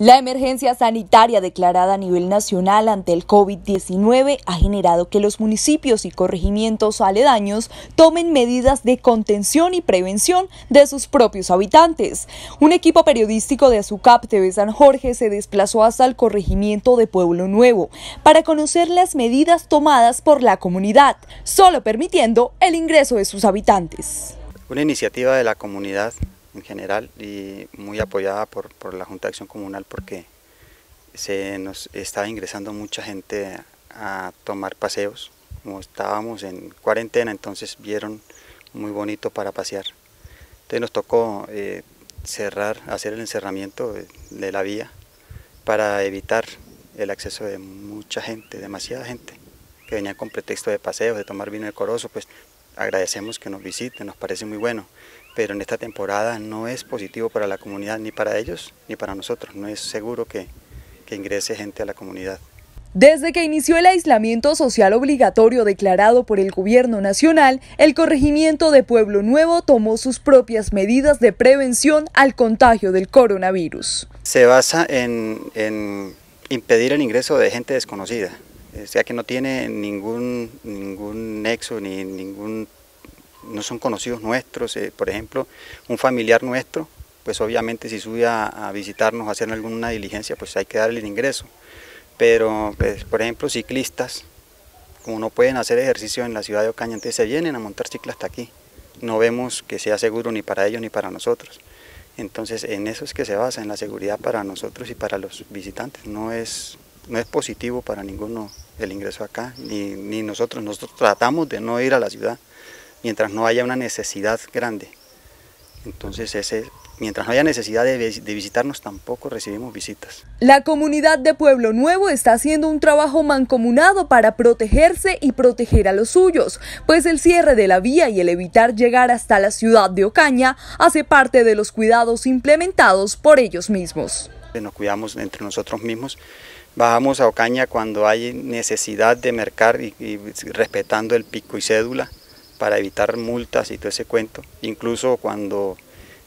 La emergencia sanitaria declarada a nivel nacional ante el COVID-19 ha generado que los municipios y corregimientos aledaños tomen medidas de contención y prevención de sus propios habitantes. Un equipo periodístico de Azucap TV San Jorge se desplazó hasta el corregimiento de Pueblo Nuevo para conocer las medidas tomadas por la comunidad, solo permitiendo el ingreso de sus habitantes. Una iniciativa de la comunidad en general y muy apoyada por, por, la Junta de Acción Comunal porque se nos estaba ingresando mucha gente a tomar paseos. Como estábamos en cuarentena, entonces vieron muy bonito para pasear. Entonces nos tocó eh, cerrar, hacer el encerramiento de, la vía para evitar el acceso de mucha gente, demasiada gente, que venía con pretexto de paseos, de tomar vino de corozo, pues agradecemos que nos visiten, nos parece muy bueno, pero en esta temporada no es positivo para la comunidad, ni para ellos, ni para nosotros, no es seguro que, que ingrese gente a la comunidad. Desde que inició el aislamiento social obligatorio declarado por el gobierno nacional, el corregimiento de Pueblo Nuevo tomó sus propias medidas de prevención al contagio del coronavirus. Se basa en, en impedir el ingreso de gente desconocida, o sea que no tiene ningún, ningún nexo ni ningún no son conocidos nuestros, eh, por ejemplo, un familiar nuestro, pues obviamente si sube a, a, visitarnos, a hacer alguna diligencia, pues hay que darle el ingreso. Pero, pues, por ejemplo, ciclistas, como no pueden hacer ejercicio en la ciudad de Ocaña, entonces se vienen a montar ciclas hasta aquí. No vemos que sea seguro ni para ellos ni para nosotros. Entonces, en eso es que se basa, en la seguridad para nosotros y para los visitantes. No es, no es positivo para ninguno el ingreso acá, ni, ni nosotros. Nosotros tratamos de no ir a la ciudad mientras no haya una necesidad grande. Entonces, ese, mientras no haya necesidad de, de, visitarnos, tampoco recibimos visitas. La comunidad de Pueblo Nuevo está haciendo un trabajo mancomunado para protegerse y proteger a los suyos, pues el cierre de la vía y el evitar llegar hasta la ciudad de Ocaña hace parte de los cuidados implementados por ellos mismos. Nos cuidamos entre nosotros mismos. Bajamos a Ocaña cuando hay necesidad de mercar y, respetando el pico y cédula para evitar multas y todo ese cuento. Incluso cuando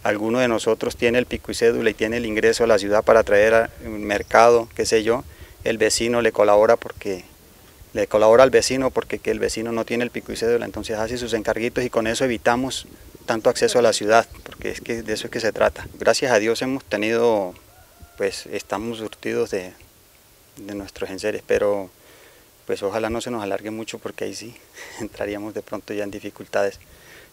alguno de nosotros tiene el pico y cédula y tiene el ingreso a la ciudad para traer un mercado, qué sé yo, el vecino le colabora porque le colabora al vecino porque que el vecino no tiene el pico y cédula, entonces hace sus encarguitos y con eso evitamos tanto acceso a la ciudad, porque es que de eso es que se trata. Gracias a Dios hemos tenido, pues estamos surtidos de, de nuestros enseres, pero pues ojalá no se nos alargue mucho porque ahí sí entraríamos de pronto ya en dificultades.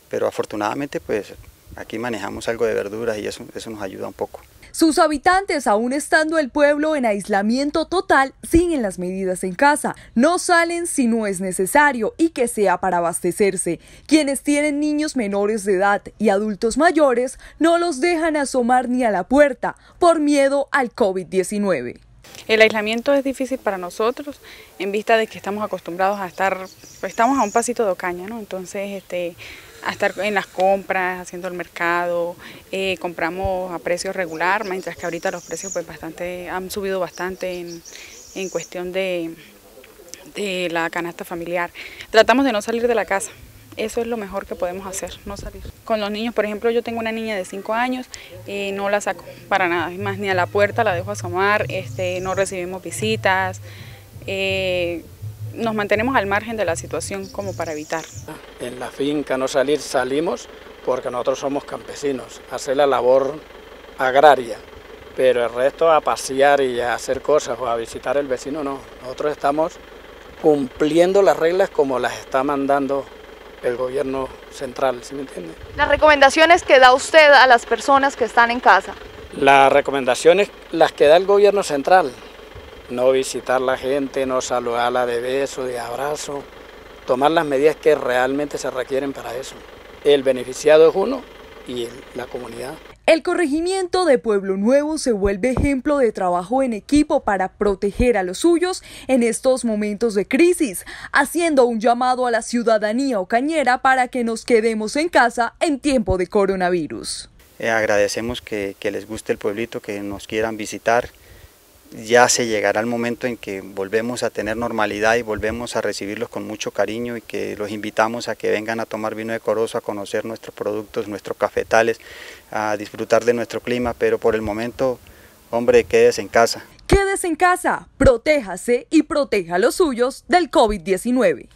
Pero afortunadamente pues aquí manejamos algo de verduras y eso, eso nos ayuda un poco. Sus habitantes, aún estando el pueblo en aislamiento total, siguen las medidas en casa. No salen si no es necesario y que sea para abastecerse. Quienes tienen niños menores de edad y adultos mayores no los dejan asomar ni a la puerta por miedo al COVID-19. El aislamiento es difícil para nosotros en vista de que estamos acostumbrados a estar, estamos a un pasito de Ocaña, ¿no? Entonces, este, a estar en las compras, haciendo el mercado, eh, compramos a precio regular, mientras que ahorita los precios pues bastante, han subido bastante en, en cuestión de, de la canasta familiar. Tratamos de no salir de la casa, eso es lo mejor que podemos hacer, no salir. Con los niños, por ejemplo, yo tengo una niña de 5 años, eh, no la saco para nada, más ni a la puerta la dejo asomar, este, no recibimos visitas, eh, nos mantenemos al margen de la situación como para evitar. En la finca no salir, salimos porque nosotros somos campesinos, hacer la labor agraria, pero el resto a pasear y a hacer cosas o a visitar el vecino no, nosotros estamos cumpliendo las reglas como las está mandando el gobierno central, ¿sí me entiende? Las recomendaciones que da usted a las personas que están en casa. Las recomendaciones las que da el gobierno central, no visitar la gente, no saludarla de beso, de abrazo, tomar las medidas que realmente se requieren para eso. El beneficiado es uno y la comunidad. El corregimiento de Pueblo Nuevo se vuelve ejemplo de trabajo en equipo para proteger a los suyos en estos momentos de crisis, haciendo un llamado a la ciudadanía ocañera para que nos quedemos en casa en tiempo de coronavirus. Eh, agradecemos que, que les guste el pueblito, que nos quieran visitar, ya se llegará el momento en que volvemos a tener normalidad y volvemos a recibirlos con mucho cariño y que los invitamos a que vengan a tomar vino de Corozo, a conocer nuestros productos, nuestros cafetales, a disfrutar de nuestro clima, pero por el momento hombre, quédese en casa. Quédese en casa, protéjase y proteja a los suyos del COVID-19.